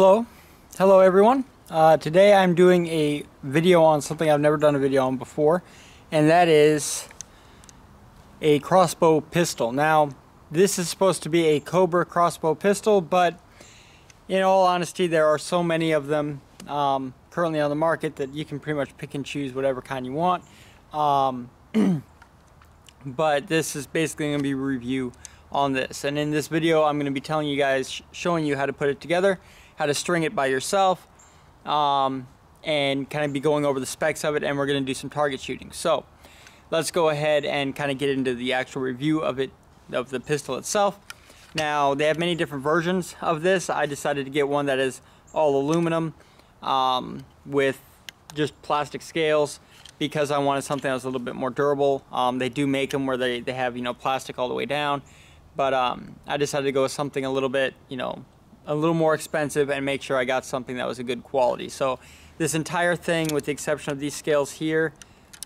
Hello, hello everyone. Uh, today I'm doing a video on something I've never done a video on before, and that is a crossbow pistol. Now, this is supposed to be a Cobra crossbow pistol, but in all honesty, there are so many of them um, currently on the market that you can pretty much pick and choose whatever kind you want. Um, but this is basically going to be a review on this. And in this video, I'm going to be telling you guys, showing you how to put it together how to string it by yourself, um, and kind of be going over the specs of it, and we're going to do some target shooting. So let's go ahead and kind of get into the actual review of it, of the pistol itself. Now, they have many different versions of this. I decided to get one that is all aluminum um, with just plastic scales because I wanted something that was a little bit more durable. Um, they do make them where they, they have, you know, plastic all the way down. But um, I decided to go with something a little bit, you know, a little more expensive and make sure I got something that was a good quality. So this entire thing, with the exception of these scales here,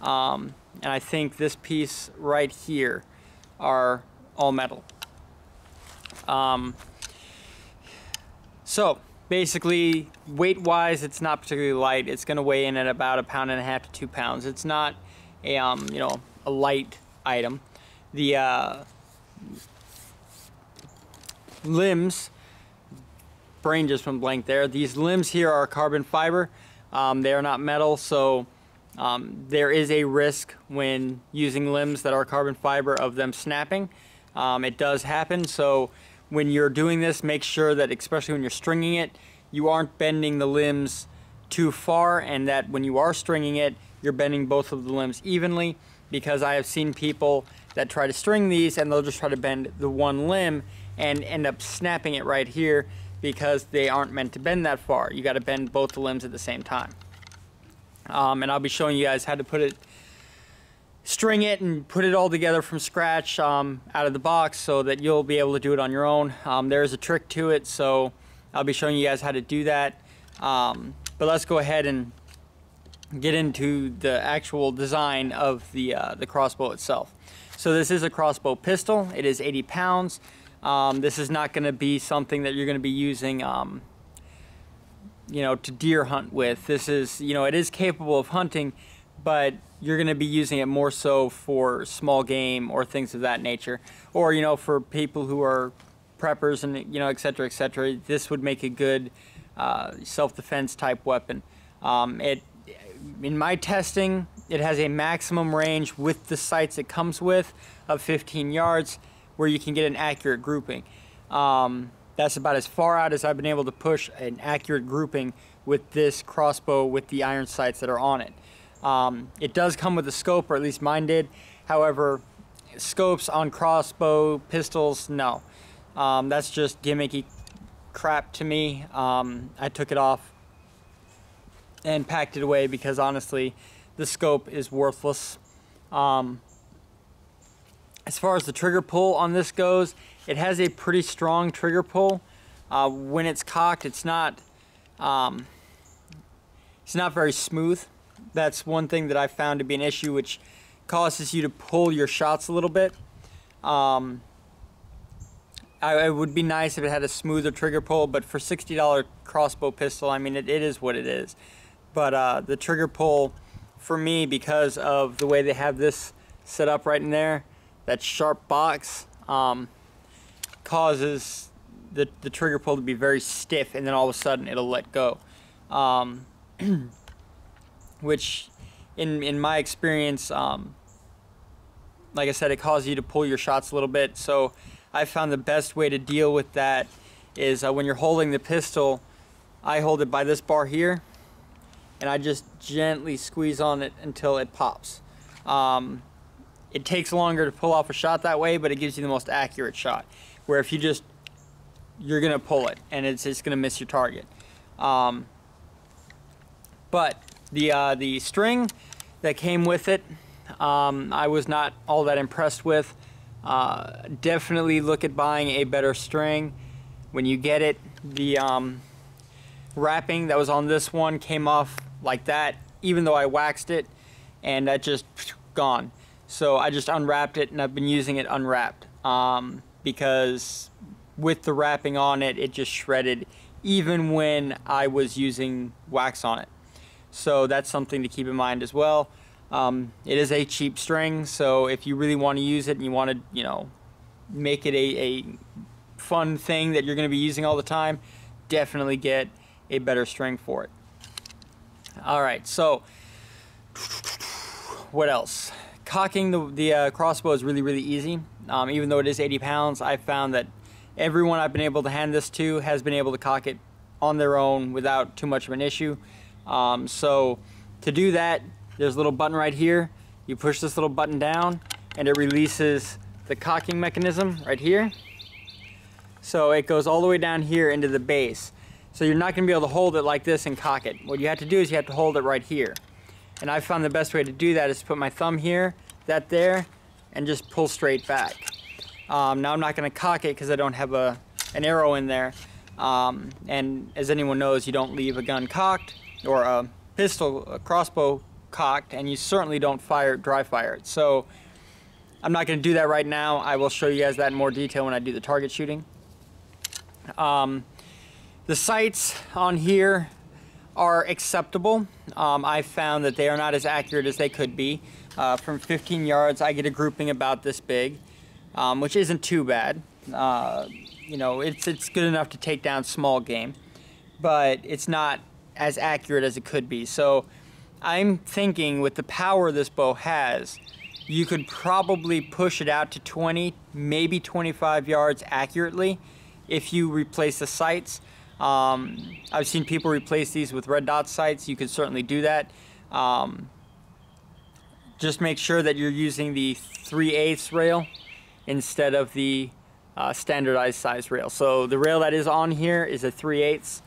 um, and I think this piece right here, are all metal. Um, so basically, weight-wise, it's not particularly light. It's going to weigh in at about a pound and a half to two pounds. It's not a um, you know a light item. The uh, limbs brain just went blank there. These limbs here are carbon fiber. Um, they are not metal, so um, there is a risk when using limbs that are carbon fiber of them snapping. Um, it does happen, so when you're doing this, make sure that, especially when you're stringing it, you aren't bending the limbs too far and that when you are stringing it, you're bending both of the limbs evenly because I have seen people that try to string these and they'll just try to bend the one limb and end up snapping it right here because they aren't meant to bend that far. You got to bend both the limbs at the same time. Um, and I'll be showing you guys how to put it, string it and put it all together from scratch um, out of the box so that you'll be able to do it on your own. Um, there's a trick to it, so I'll be showing you guys how to do that. Um, but let's go ahead and get into the actual design of the, uh, the crossbow itself. So this is a crossbow pistol. It is 80 pounds. Um, this is not going to be something that you're going to be using, um, you know, to deer hunt with. This is, you know, it is capable of hunting, but you're going to be using it more so for small game or things of that nature. Or, you know, for people who are preppers and, you know, et cetera, et cetera. This would make a good uh, self-defense type weapon. Um, it, in my testing, it has a maximum range with the sights it comes with of 15 yards where you can get an accurate grouping. Um, that's about as far out as I've been able to push an accurate grouping with this crossbow with the iron sights that are on it. Um, it does come with a scope, or at least mine did. However, scopes on crossbow pistols, no. Um, that's just gimmicky crap to me. Um, I took it off and packed it away because honestly, the scope is worthless. Um, as far as the trigger pull on this goes, it has a pretty strong trigger pull. Uh, when it's cocked, it's not um, it's not very smooth. That's one thing that I found to be an issue, which causes you to pull your shots a little bit. Um, I, it would be nice if it had a smoother trigger pull, but for $60 crossbow pistol, I mean, it, it is what it is. But uh, the trigger pull, for me, because of the way they have this set up right in there, that sharp box um, causes the, the trigger pull to be very stiff and then all of a sudden it'll let go. Um, which in, in my experience, um, like I said, it causes you to pull your shots a little bit. So I found the best way to deal with that is uh, when you're holding the pistol, I hold it by this bar here and I just gently squeeze on it until it pops. Um, it takes longer to pull off a shot that way, but it gives you the most accurate shot. Where if you just, you're to pull it, and it's just to miss your target. Um, but the, uh, the string that came with it, um, I was not all that impressed with. Uh, definitely look at buying a better string. When you get it, the um, wrapping that was on this one came off like that, even though I waxed it, and that just gone. So I just unwrapped it and I've been using it unwrapped um, because with the wrapping on it, it just shredded even when I was using wax on it. So that's something to keep in mind as well. Um, it is a cheap string, so if you really want to use it and you want to, you know, make it a, a fun thing that you're going to be using all the time, definitely get a better string for it. All right, so what else? Cocking the, the uh, crossbow is really, really easy. Um, even though it is 80 pounds, I found that everyone I've been able to hand this to has been able to cock it on their own without too much of an issue. Um, so to do that, there's a little button right here. You push this little button down and it releases the cocking mechanism right here. So it goes all the way down here into the base. So you're not going to be able to hold it like this and cock it. What you have to do is you have to hold it right here. And I found the best way to do that is to put my thumb here, that there, and just pull straight back. Um, now I'm not going to cock it because I don't have a, an arrow in there. Um, and as anyone knows, you don't leave a gun cocked or a pistol, a crossbow cocked, and you certainly don't fire dry fire it. So I'm not going to do that right now. I will show you guys that in more detail when I do the target shooting. Um, the sights on here are acceptable. Um, I found that they are not as accurate as they could be. Uh, from 15 yards, I get a grouping about this big, um, which isn't too bad. Uh, you know, it's, it's good enough to take down small game, but it's not as accurate as it could be. So I'm thinking with the power this bow has, you could probably push it out to 20, maybe 25 yards accurately if you replace the sights. Um, I've seen people replace these with red dot sights. You could certainly do that. Um, just make sure that you're using the 3 8 rail instead of the uh, standardized size rail. So the rail that is on here is a 3 8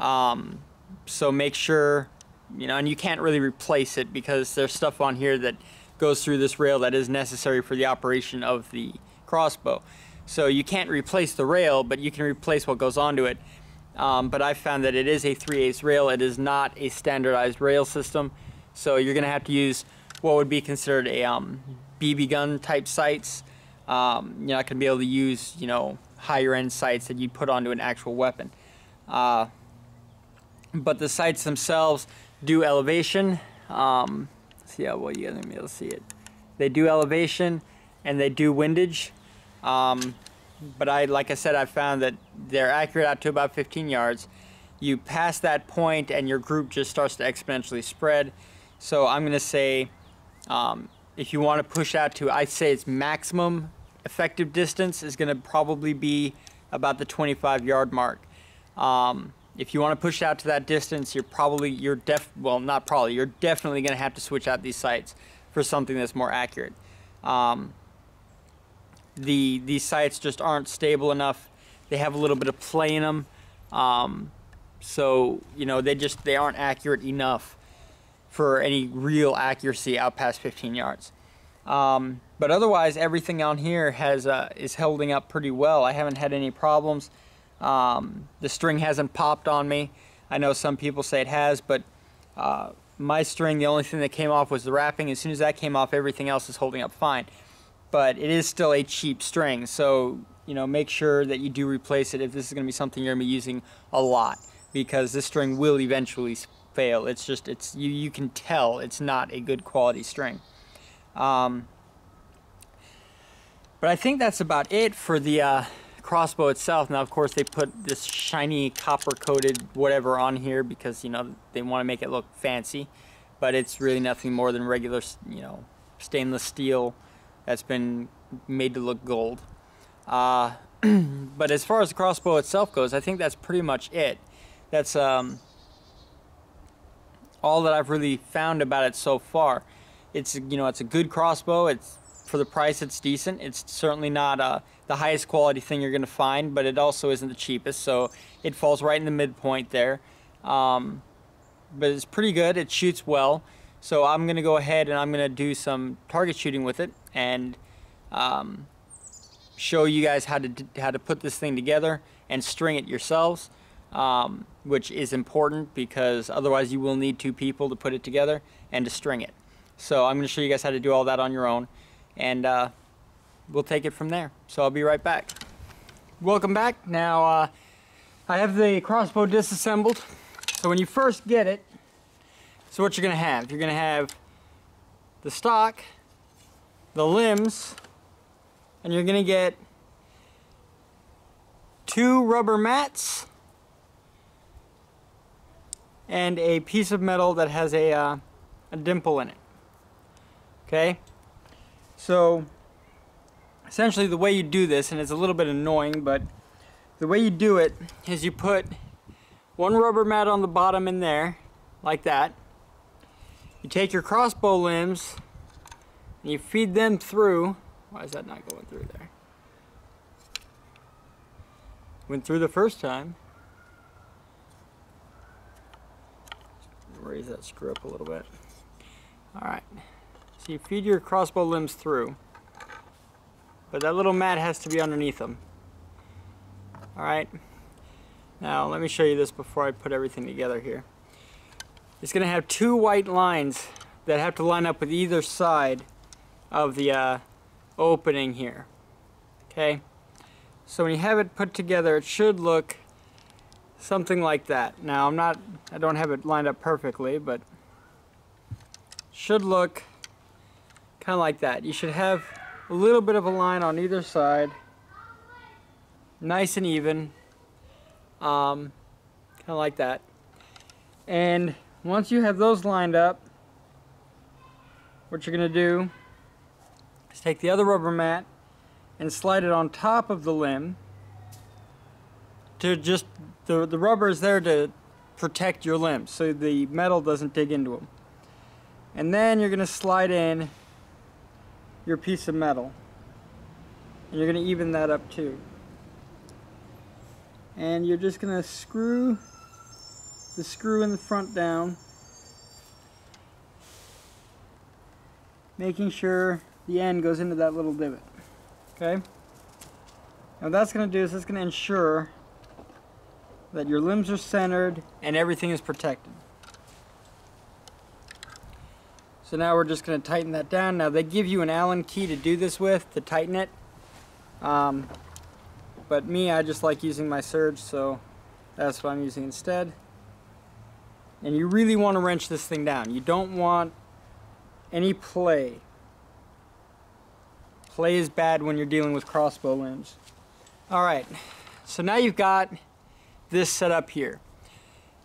um, so make sure, you know, and you can't really replace it because there's stuff on here that goes through this rail that is necessary for the operation of the crossbow. So you can't replace the rail, but you can replace what goes onto it. Um, but I found that it is a 3 8 rail. It is not a standardized rail system. So you're going to have to use what would be considered a um, BB gun type sights. Um, you're not going to be able to use, you know, higher end sights that you'd put onto an actual weapon. Uh, but the sights themselves do elevation. Um, see how well you guys are be able to see it. They do elevation and they do windage. Um, but I, like I said, I found that they're accurate out to about 15 yards. You pass that point and your group just starts to exponentially spread. So I'm going to say um, if you want to push out to, I'd say its maximum effective distance is going to probably be about the 25 yard mark. Um, if you want to push out to that distance, you're probably, you're def, well, not probably, you're definitely going to have to switch out these sights for something that's more accurate. Um, the these sights just aren't stable enough. They have a little bit of play in them, um, so you know they just they aren't accurate enough for any real accuracy out past 15 yards. Um, but otherwise, everything on here has uh, is holding up pretty well. I haven't had any problems. Um, the string hasn't popped on me. I know some people say it has, but uh, my string, the only thing that came off was the wrapping. As soon as that came off, everything else is holding up fine. But it is still a cheap string, so you know make sure that you do replace it if this is going to be something you're going to be using a lot, because this string will eventually fail. It's just it's you you can tell it's not a good quality string. Um, but I think that's about it for the uh, crossbow itself. Now, of course, they put this shiny copper-coated whatever on here because, you know, they want to make it look fancy. But it's really nothing more than regular, you know, stainless steel that's been made to look gold. Uh, but as far as the crossbow itself goes, I think that's pretty much it. That's um, all that I've really found about it so far. It's you know it's a good crossbow. It's for the price, it's decent. It's certainly not uh, the highest quality thing you're going to find, but it also isn't the cheapest, so it falls right in the midpoint there. Um, but it's pretty good. It shoots well. So I'm going to go ahead and I'm going to do some target shooting with it and um, show you guys how to how to put this thing together and string it yourselves, um, which is important because otherwise you will need two people to put it together and to string it. So I'm going to show you guys how to do all that on your own and uh, we'll take it from there. So I'll be right back. Welcome back. Now, uh, I have the crossbow disassembled. So when you first get it, so what you're gonna have, you're gonna have the stock, the limbs, and you're gonna get two rubber mats and a piece of metal that has a, uh, a dimple in it. Okay? So, essentially the way you do this, and it's a little bit annoying, but the way you do it is you put one rubber mat on the bottom in there, like that. You take your crossbow limbs and you feed them through. Why is that not going through there? Went through the first time. Raise that screw up a little bit. Alright. So you feed your crossbow limbs through. But that little mat has to be underneath them. Alright. Now let me show you this before I put everything together here. It's going to have two white lines that have to line up with either side of the uh, opening here. Okay? So when you have it put together, it should look something like that. Now I'm not, I don't have it lined up perfectly, but should look kind of like that. You should have a little bit of a line on either side, nice and even, um, kind of like that. And once you have those lined up, what you're going to do is take the other rubber mat and slide it on top of the limb to just the, the rubber is there to protect your limbs so the metal doesn't dig into them and then you're going to slide in your piece of metal and you're going to even that up too. And you're just going to screw the screw in the front down making sure the end goes into that little divot okay? Now what that's going to do is it's going to ensure that your limbs are centered and everything is protected. So now we're just going to tighten that down. Now they give you an allen key to do this with to tighten it. Um, but me I just like using my surge so that's what I'm using instead. And you really want to wrench this thing down. You don't want any play. Play is bad when you're dealing with crossbow limbs. Alright, so now you've got this set up here.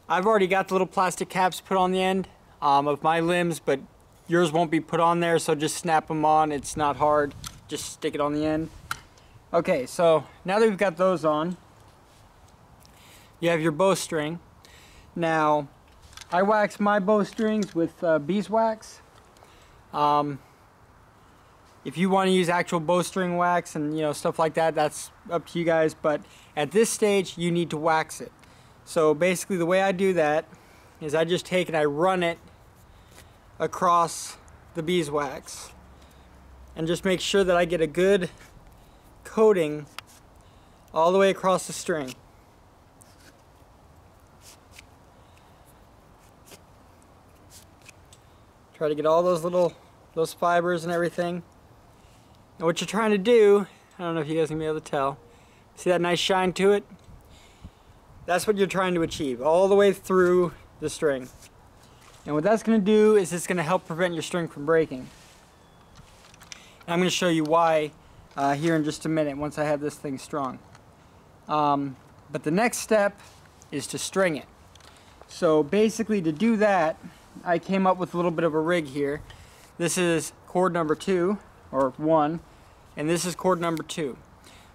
I've already got the little plastic caps put on the end um, of my limbs, but yours won't be put on there, so just snap them on. It's not hard. Just stick it on the end. Okay, so now that we've got those on, you have your bowstring. Now, I wax my bowstrings with uh, beeswax. Um, if you want to use actual bowstring wax and you know stuff like that, that's up to you guys. But at this stage, you need to wax it. So basically the way I do that is I just take and I run it across the beeswax and just make sure that I get a good coating all the way across the string. Try to get all those little those fibers and everything and what you're trying to do, I don't know if you guys can be able to tell, see that nice shine to it? That's what you're trying to achieve, all the way through the string. And what that's going to do is it's going to help prevent your string from breaking. And I'm going to show you why uh, here in just a minute once I have this thing strong. Um, but the next step is to string it. So basically to do that, I came up with a little bit of a rig here. This is cord number two, or one, and this is cord number two.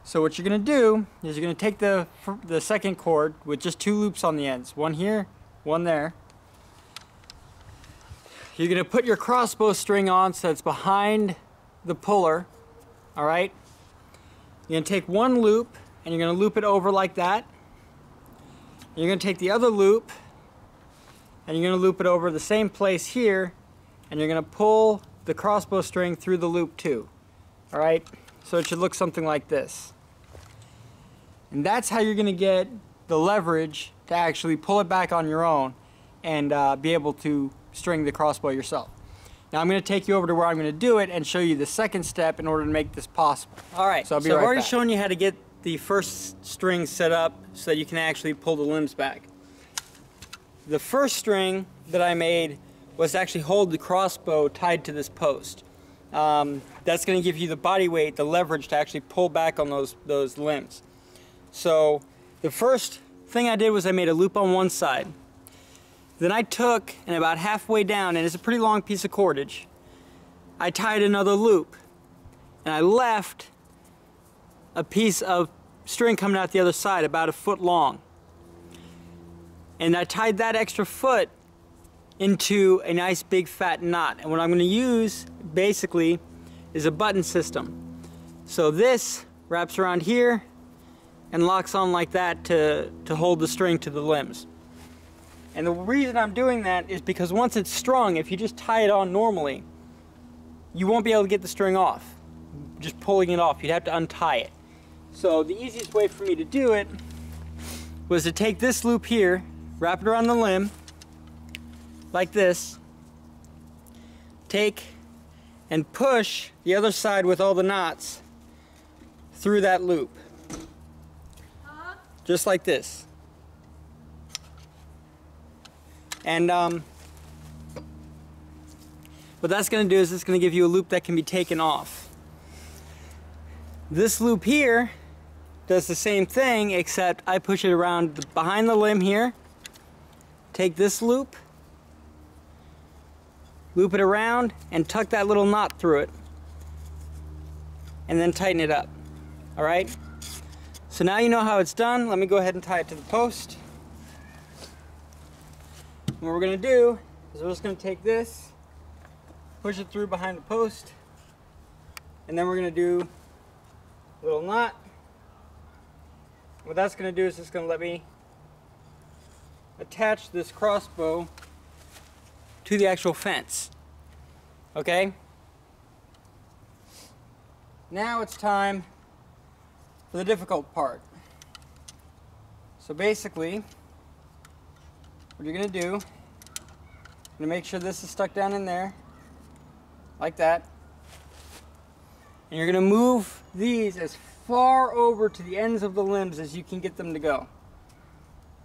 So what you're going to do is you're going to take the, the second cord with just two loops on the ends, one here, one there. You're going to put your crossbow string on so it's behind the puller, all right? You're to take one loop and you're going to loop it over like that. You're going to take the other loop and you're to loop it over the same place here and you're going to pull the crossbow string through the loop too. All right, so it should look something like this. And that's how you're gonna get the leverage to actually pull it back on your own and uh, be able to string the crossbow yourself. Now I'm going to take you over to where I'm going to do it and show you the second step in order to make this possible. All right, so, I'll be so right I've already back. shown you how to get the first string set up so that you can actually pull the limbs back. The first string that I made was to actually hold the crossbow tied to this post. Um, that's going to give you the body weight, the leverage to actually pull back on those, those limbs. So the first thing I did was I made a loop on one side. Then I took, and about halfway down, and it's a pretty long piece of cordage, I tied another loop. And I left a piece of string coming out the other side, about a foot long. And I tied that extra foot into a nice big fat knot. And what I'm going to use basically is a button system. So this wraps around here and locks on like that to, to hold the string to the limbs. And the reason I'm doing that is because once it's strung, if you just tie it on normally, you won't be able to get the string off. Just pulling it off, you'd have to untie it. So the easiest way for me to do it was to take this loop here, wrap it around the limb, like this, take and push the other side with all the knots through that loop. Just like this. And um, what that's going to do is it's going to give you a loop that can be taken off. This loop here does the same thing except I push it around behind the limb here take this loop loop it around and tuck that little knot through it and then tighten it up all right? So now you know how it's done. Let me go ahead and tie it to the post. And what we're gonna do is we're just gonna take this push it through behind the post and then we're gonna do a little knot. What that's to do is it's to let me attach this crossbow to the actual fence. Okay? Now it's time for the difficult part. So basically, what you're going to do, you're to make sure this is stuck down in there, like that. And you're going to move these as far over to the ends of the limbs as you can get them to go.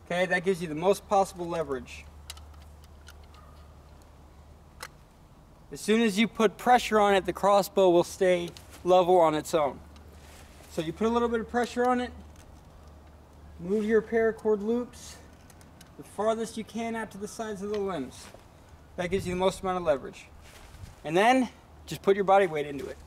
Okay, that gives you the most possible leverage. As soon as you put pressure on it, the crossbow will stay level on its own. So you put a little bit of pressure on it, move your paracord loops the farthest you can out to the sides of the limbs. That gives you the most amount of leverage. And then just put your body weight into it.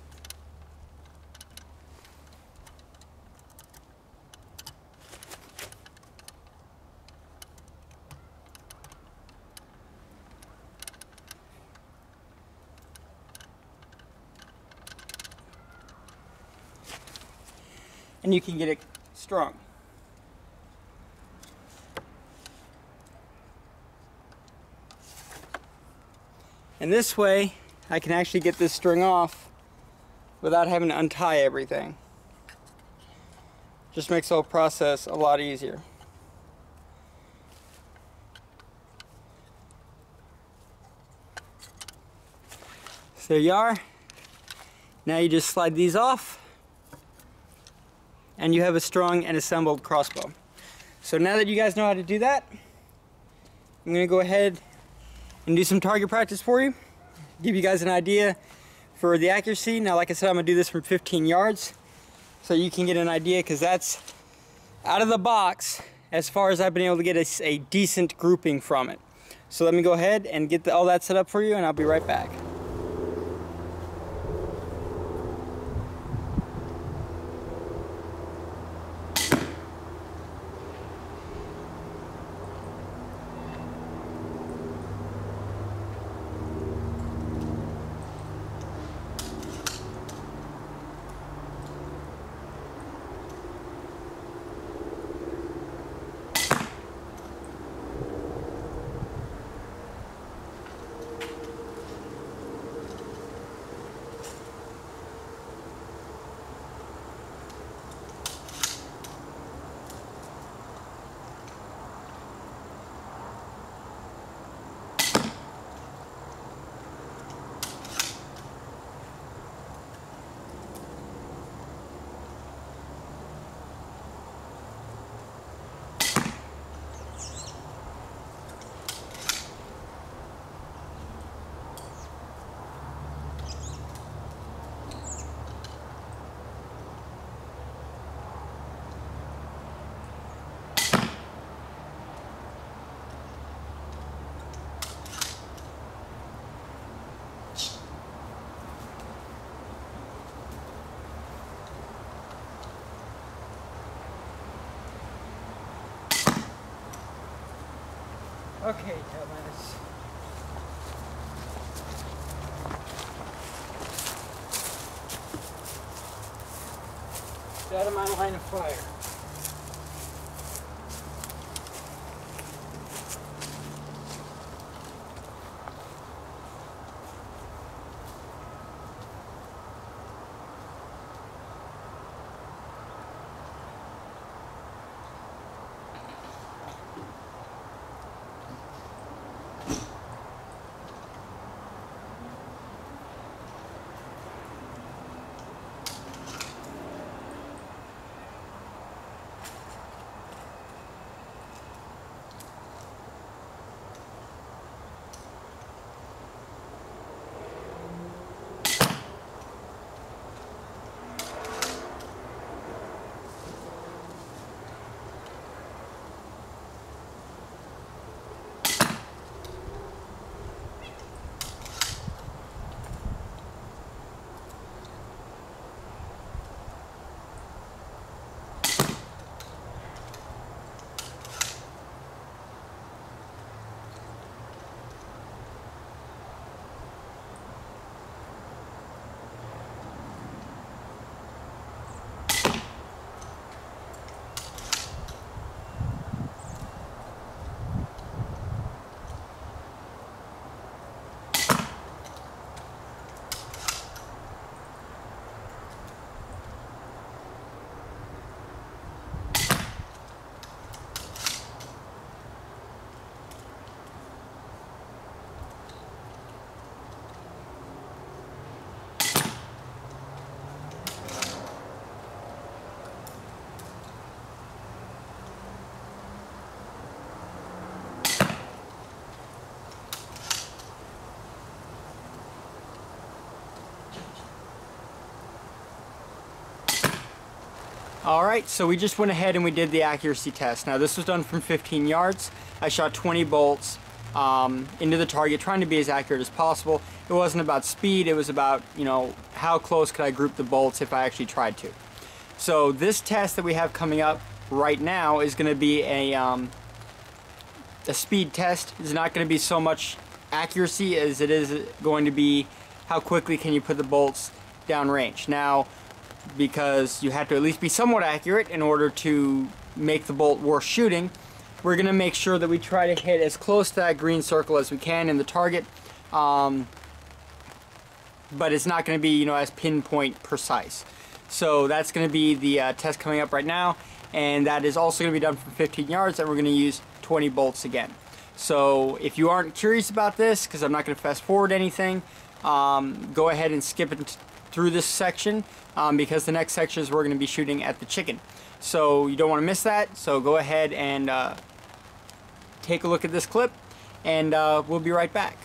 And you can get it strong. And this way, I can actually get this string off without having to untie everything. Just makes the whole process a lot easier. So there you are. Now you just slide these off and you have a strung and assembled crossbow. So now that you guys know how to do that, I'm gonna go ahead and do some target practice for you, give you guys an idea for the accuracy. Now, like I said, I'm gonna do this from 15 yards, so you can get an idea, because that's out of the box as far as I've been able to get a, a decent grouping from it. So let me go ahead and get the, all that set up for you, and I'll be right back. Okay, Atlantis. Out of my line of fire. All right, so we just went ahead and we did the accuracy test. Now this was done from 15 yards. I shot 20 bolts um, into the target, trying to be as accurate as possible. It wasn't about speed, it was about, you know, how close could I group the bolts if I actually tried to. So this test that we have coming up right now is gonna be a, um, a speed test. It's not gonna be so much accuracy as it is going to be how quickly can you put the bolts down range. Now, because you have to at least be somewhat accurate in order to make the bolt worth shooting. We're going to make sure that we try to hit as close to that green circle as we can in the target. Um, but it's not going to be, you know, as pinpoint precise. So that's going to be the uh, test coming up right now. And that is also going to be done from 15 yards and we're going to use 20 bolts again. So if you aren't curious about this, because I'm not going to fast forward anything, um, go ahead and skip it through this section um, because the next section is we're going to be shooting at the chicken. So you don't want to miss that. So go ahead and uh, take a look at this clip and uh, we'll be right back.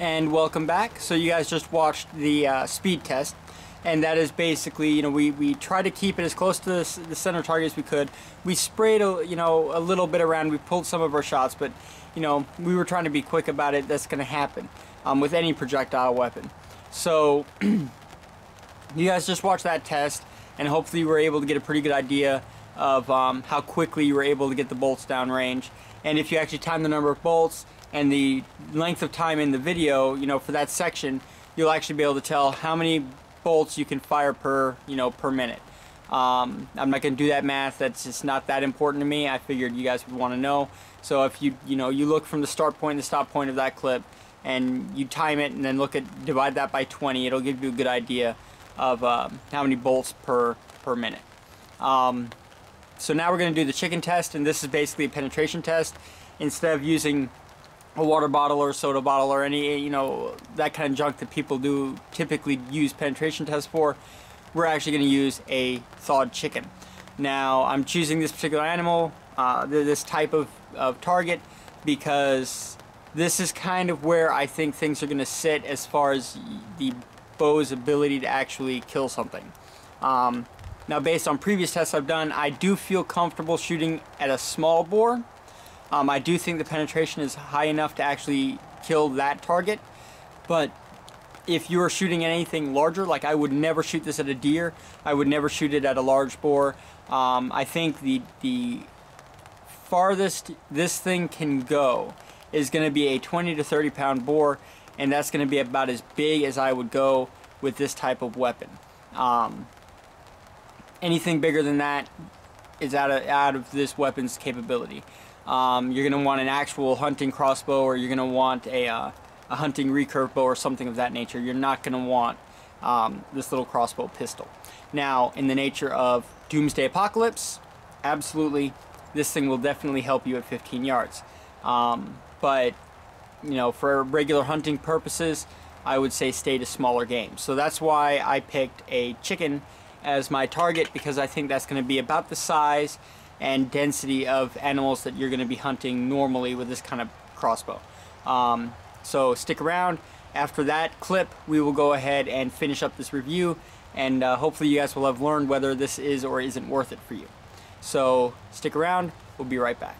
And welcome back. So you guys just watched the uh, speed test and that is basically, you know, we, we try to keep it as close to the, the center target as we could. We sprayed, a, you know, a little bit around, we pulled some of our shots, but, you know, we were trying to be quick about it. That's going to happen um, with any projectile weapon. So you guys just watched that test and hopefully you were able to get a pretty good idea of um, how quickly you were able to get the bolts down range. And if you actually time the number of bolts and the length of time in the video, you know, for that section, you'll actually be able to tell how many bolts you can fire per, you know, per minute. Um, I'm not going to do that math. That's just not that important to me. I figured you guys would want to know. So if you, you know, you look from the start point to the stop point of that clip and you time it and then look at, divide that by 20, it'll give you a good idea of um, how many bolts per, per minute. Um, so now we're going to do the chicken test and this is basically a penetration test. Instead of using a water bottle or a soda bottle or any, you know, that kind of junk that people do typically use penetration tests for, we're actually going to use a thawed chicken. Now, I'm choosing this particular animal, uh, this type of, of target, because this is kind of where I think things are going to sit as far as the bow's ability to actually kill something. Um, now, based on previous tests I've done, I do feel comfortable shooting at a small boar, um, I do think the penetration is high enough to actually kill that target, but if you are shooting anything larger, like I would never shoot this at a deer, I would never shoot it at a large boar. Um, I think the the farthest this thing can go is going to be a 20 to 30 pound boar, and that's going to be about as big as I would go with this type of weapon. Um, anything bigger than that is out of out of this weapon's capability. Um, you're going to want an actual hunting crossbow or you're going to want a, uh, a hunting recurve bow or something of that nature. You're not going to want um, this little crossbow pistol. Now, in the nature of Doomsday Apocalypse, absolutely, this thing will definitely help you at 15 yards. Um, but, you know, for regular hunting purposes, I would say stay to smaller games. So that's why I picked a chicken as my target because I think that's going to be about the size and density of animals that you're going to be hunting normally with this kind of crossbow. Um, so stick around. After that clip, we will go ahead and finish up this review and uh, hopefully you guys will have learned whether this is or isn't worth it for you. So stick around, we'll be right back.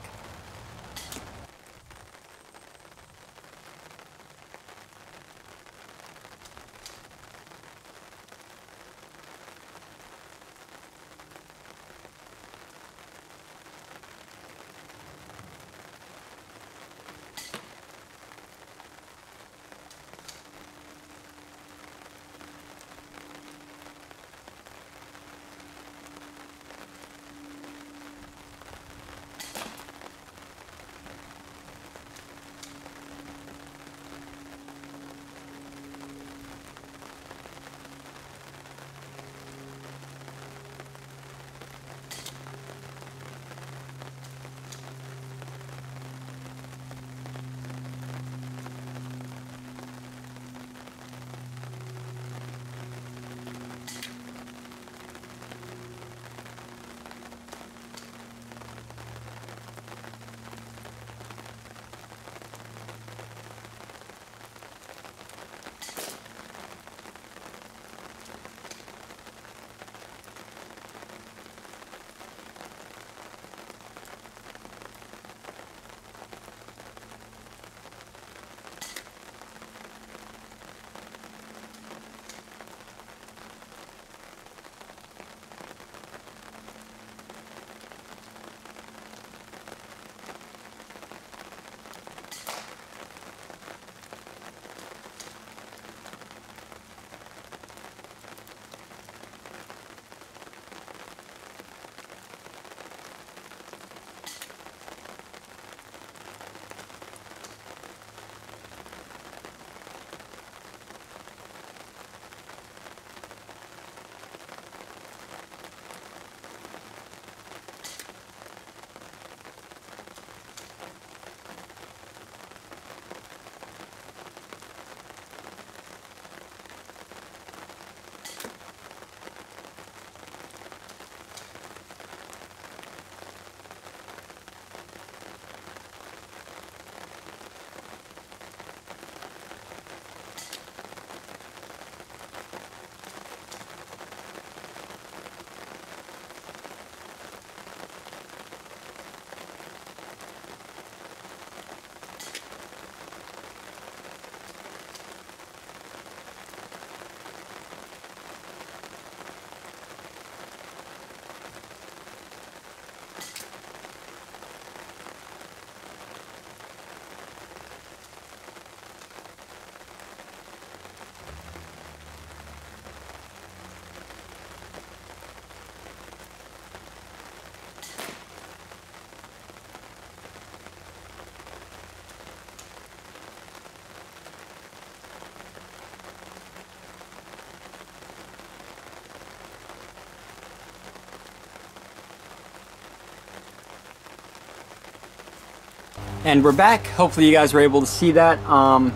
And we're back. Hopefully you guys were able to see that. Um,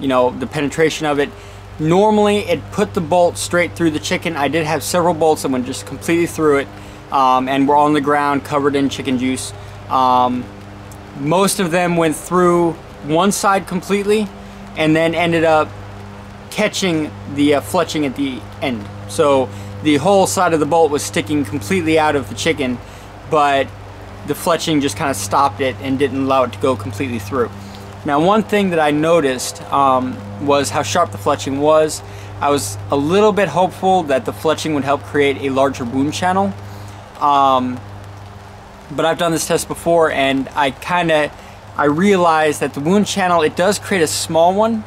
you know, the penetration of it. Normally it put the bolt straight through the chicken. I did have several bolts that went just completely through it um, and were on the ground covered in chicken juice. Um, most of them went through one side completely and then ended up catching the uh, fletching at the end. So the whole side of the bolt was sticking completely out of the chicken, but the fletching just kind of stopped it and didn't allow it to go completely through. Now one thing that I noticed um, was how sharp the fletching was. I was a little bit hopeful that the fletching would help create a larger wound channel. Um, but I've done this test before and I kind of I realized that the wound channel it does create a small one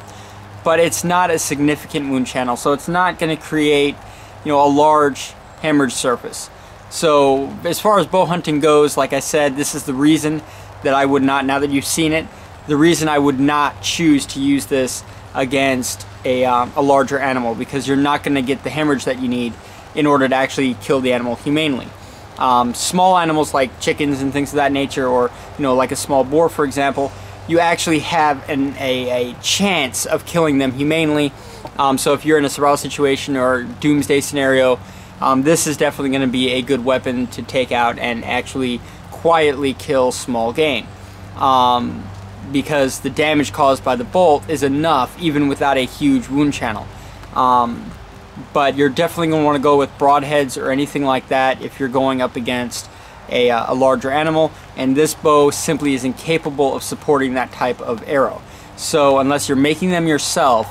but it's not a significant wound channel so it's not going to create you know a large hemorrhage surface so as far as bow hunting goes like I said this is the reason that I would not now that you've seen it the reason I would not choose to use this against a, um, a larger animal because you're not going to get the hemorrhage that you need in order to actually kill the animal humanely. Um, small animals like chickens and things of that nature, or you know, like a small boar, for example, you actually have an, a, a chance of killing them humanely. Um, so if you're in a survival situation or doomsday scenario, um, this is definitely going to be a good weapon to take out and actually quietly kill small game. Um, because the damage caused by the bolt is enough even without a huge wound channel. Um, but you're definitely going to want to go with broadheads or anything like that if you're going up against a, uh, a larger animal and this bow simply is incapable of supporting that type of arrow so unless you're making them yourself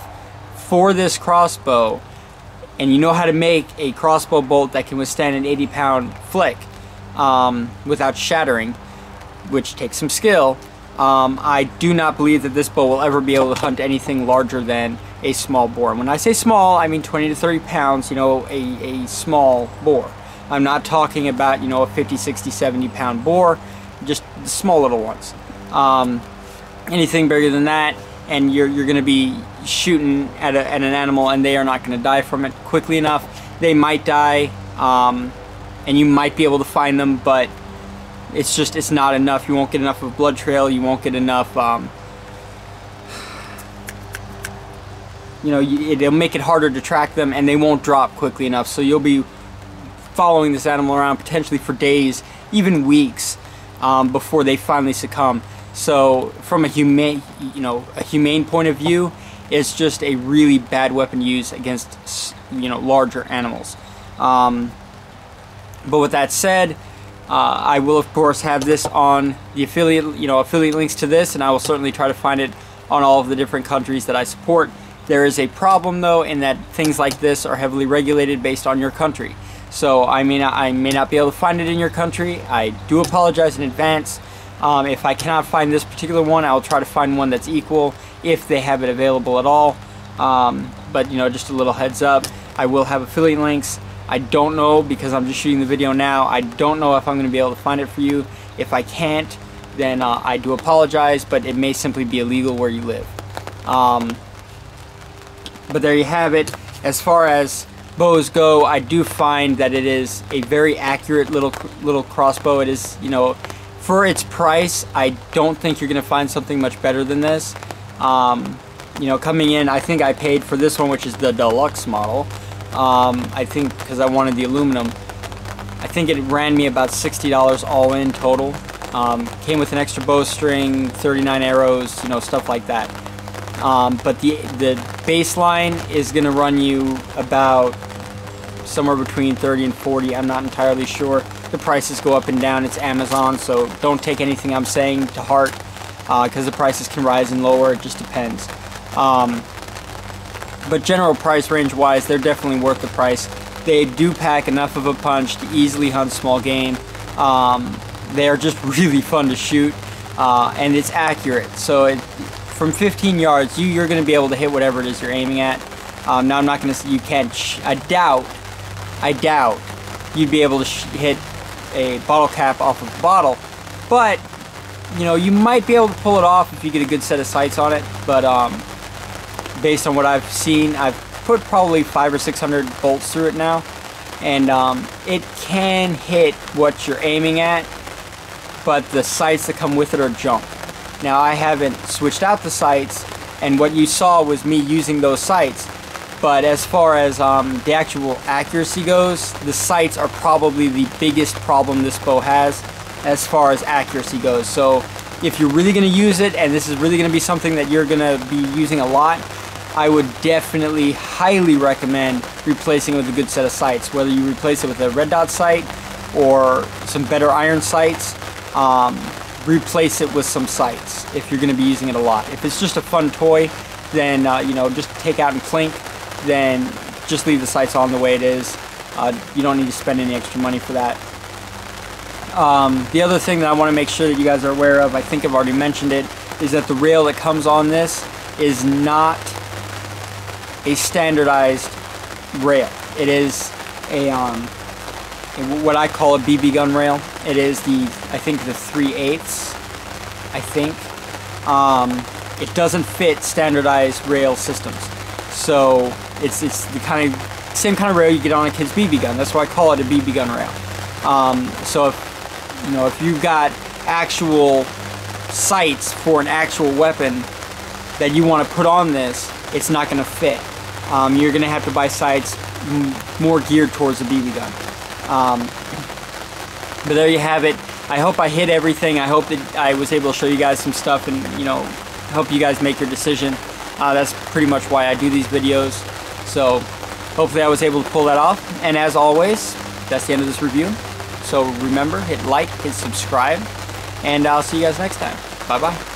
for this crossbow and you know how to make a crossbow bolt that can withstand an 80 pound flick um, without shattering which takes some skill um, I do not believe that this bow will ever be able to hunt anything larger than a small boar. When I say small, I mean 20 to 30 pounds, you know, a, a small boar. I'm not talking about, you know, a 50, 60, 70 pound boar, just small little ones. Um, anything bigger than that, and you're, you're going to be shooting at, a, at, an animal and they are not going to die from it quickly enough. They might die, um, and you might be able to find them, but it's just it's not enough. You won't get enough of a blood trail. You won't get enough um, you know it'll make it harder to track them and they won't drop quickly enough. So you'll be following this animal around potentially for days even weeks um, before they finally succumb so from a humane you know a humane point of view it's just a really bad weapon to use against you know larger animals um, but with that said uh, I will of course have this on the affiliate, you know, affiliate links to this, and I will certainly try to find it on all of the different countries that I support. There is a problem though in that things like this are heavily regulated based on your country. So I may not, I may not be able to find it in your country. I do apologize in advance. Um, if I cannot find this particular one, I will try to find one that's equal if they have it available at all. Um, but you know, just a little heads up, I will have affiliate links I don't know because I'm just shooting the video now. I don't know if I'm going to be able to find it for you. If I can't, then uh, I do apologize, but it may simply be illegal where you live. Um, but there you have it. As far as bows go, I do find that it is a very accurate little little crossbow. It is, you know, for its price, I don't think you're going to find something much better than this. Um, you know, coming in, I think I paid for this one, which is the deluxe model. Um, I think because I wanted the aluminum. I think it ran me about $60 all in total. Um, came with an extra bowstring, 39 arrows, you know, stuff like that. Um, but the the baseline is going to run you about somewhere between 30 and 40. I'm not entirely sure. The prices go up and down. It's Amazon, so don't take anything I'm saying to heart because uh, the prices can rise and lower. It just depends. Um, but general price range wise, they're definitely worth the price. They do pack enough of a punch to easily hunt small game. Um, they're just really fun to shoot, uh, and it's accurate. So it, from 15 yards, you, you're going to be able to hit whatever it is you're aiming at. Um, now I'm not going to say you can't. I doubt, I doubt you'd be able to hit a bottle cap off of a bottle, but you know you might be able to pull it off if you get a good set of sights on it. But um, based on what I've seen. I've put probably five or six hundred bolts through it now, and um, it can hit what you're aiming at, but the sights that come with it are junk. Now I haven't switched out the sights and what you saw was me using those sights. But as far as um, the actual accuracy goes, the sights are probably the biggest problem this bow has as far as accuracy goes. So if you're really going to use it and this is really going to be something that you're going to be using a lot, I would definitely highly recommend replacing it with a good set of sights. Whether you replace it with a red dot sight or some better iron sights, um, replace it with some sights if you're going to be using it a lot. If it's just a fun toy, then uh, you know just take out and plink. Then just leave the sights on the way it is. Uh, you don't need to spend any extra money for that. Um, the other thing that I want to make sure that you guys are aware of, I think I've already mentioned it, is that the rail that comes on this is not a standardized rail. It is a um, what I call a BB gun rail. It is the, I think the 3 eighths, I think. Um, it doesn't fit standardized rail systems. So it's, it's the kind of, same kind of rail you get on a kid's BB gun. That's why I call it a BB gun rail. Um, so if, you know, if you've got actual sights for an actual weapon that you want to put on this, it's not going to fit. Um, you're going to have to buy sights more geared towards the BB gun. Um, but there you have it. I hope I hit everything. I hope that I was able to show you guys some stuff and, you know, help you guys make your decision. Uh, that's pretty much why I do these videos. So hopefully I was able to pull that off. And as always, that's the end of this review. So remember, hit like, hit subscribe, and I'll see you guys next time. Bye-bye.